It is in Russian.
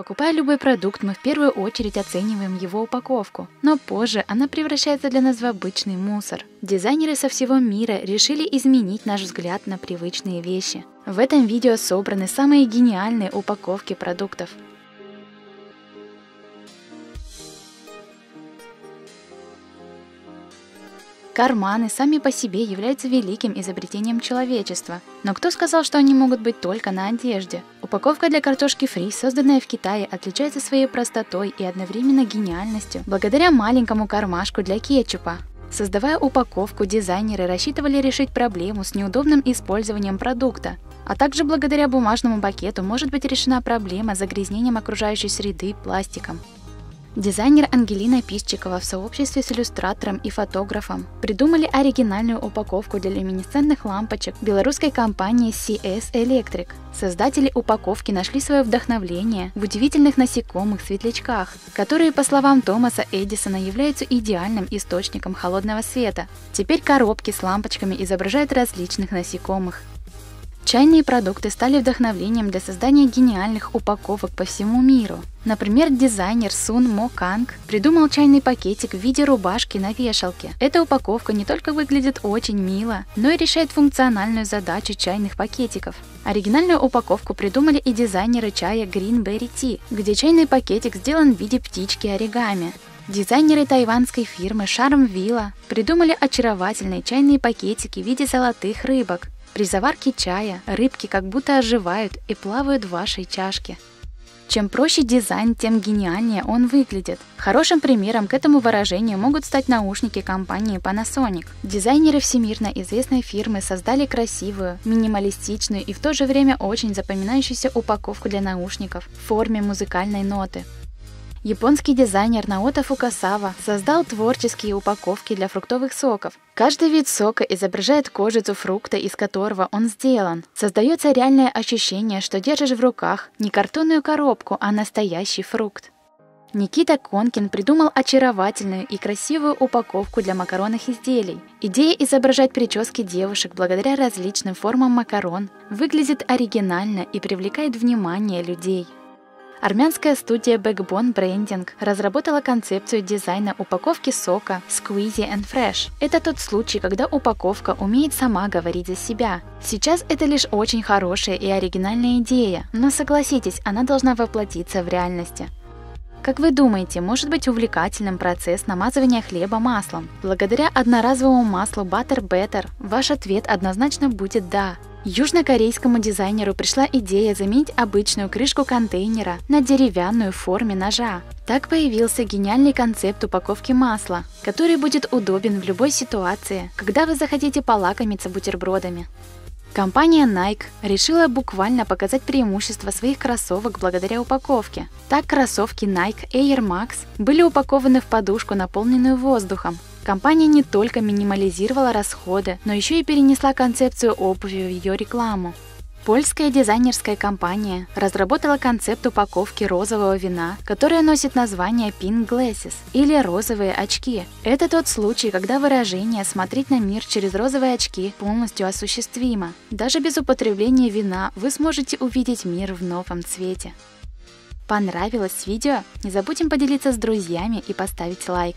Покупая любой продукт, мы в первую очередь оцениваем его упаковку, но позже она превращается для нас в обычный мусор. Дизайнеры со всего мира решили изменить наш взгляд на привычные вещи. В этом видео собраны самые гениальные упаковки продуктов. Карманы сами по себе являются великим изобретением человечества. Но кто сказал, что они могут быть только на одежде? Упаковка для картошки фри, созданная в Китае, отличается своей простотой и одновременно гениальностью благодаря маленькому кармашку для кетчупа. Создавая упаковку, дизайнеры рассчитывали решить проблему с неудобным использованием продукта, а также благодаря бумажному пакету может быть решена проблема с загрязнением окружающей среды пластиком. Дизайнер Ангелина Писчикова в сообществе с иллюстратором и фотографом придумали оригинальную упаковку для люминесцентных лампочек белорусской компании CS Electric. Создатели упаковки нашли свое вдохновление в удивительных насекомых-светлячках, которые, по словам Томаса Эдисона, являются идеальным источником холодного света. Теперь коробки с лампочками изображают различных насекомых. Чайные продукты стали вдохновлением для создания гениальных упаковок по всему миру. Например, дизайнер Сун Мо Канг придумал чайный пакетик в виде рубашки на вешалке. Эта упаковка не только выглядит очень мило, но и решает функциональную задачу чайных пакетиков. Оригинальную упаковку придумали и дизайнеры чая Green Berry Tea, где чайный пакетик сделан в виде птички оригами. Дизайнеры тайванской фирмы Charm Villa придумали очаровательные чайные пакетики в виде золотых рыбок, при заварке чая рыбки как будто оживают и плавают в вашей чашке. Чем проще дизайн, тем гениальнее он выглядит. Хорошим примером к этому выражению могут стать наушники компании Panasonic. Дизайнеры всемирно известной фирмы создали красивую, минималистичную и в то же время очень запоминающуюся упаковку для наушников в форме музыкальной ноты. Японский дизайнер Наото Фукасава создал творческие упаковки для фруктовых соков. Каждый вид сока изображает кожицу фрукта, из которого он сделан. Создается реальное ощущение, что держишь в руках не картонную коробку, а настоящий фрукт. Никита Конкин придумал очаровательную и красивую упаковку для макаронных изделий. Идея изображать прически девушек благодаря различным формам макарон выглядит оригинально и привлекает внимание людей. Армянская студия Backbone Branding разработала концепцию дизайна упаковки сока Squeezy and Fresh. Это тот случай, когда упаковка умеет сама говорить за себя. Сейчас это лишь очень хорошая и оригинальная идея, но согласитесь, она должна воплотиться в реальности. Как вы думаете, может быть увлекательным процесс намазывания хлеба маслом? Благодаря одноразовому маслу Butter Better ваш ответ однозначно будет «да». Южнокорейскому дизайнеру пришла идея заменить обычную крышку контейнера на деревянную в форме ножа. Так появился гениальный концепт упаковки масла, который будет удобен в любой ситуации, когда вы захотите полакомиться бутербродами. Компания Nike решила буквально показать преимущества своих кроссовок благодаря упаковке. Так кроссовки Nike Air Max были упакованы в подушку, наполненную воздухом, Компания не только минимализировала расходы, но еще и перенесла концепцию обуви в ее рекламу. Польская дизайнерская компания разработала концепт упаковки розового вина, которое носит название Pink Glasses или розовые очки. Это тот случай, когда выражение «смотреть на мир через розовые очки» полностью осуществимо. Даже без употребления вина вы сможете увидеть мир в новом цвете. Понравилось видео? Не забудем поделиться с друзьями и поставить лайк.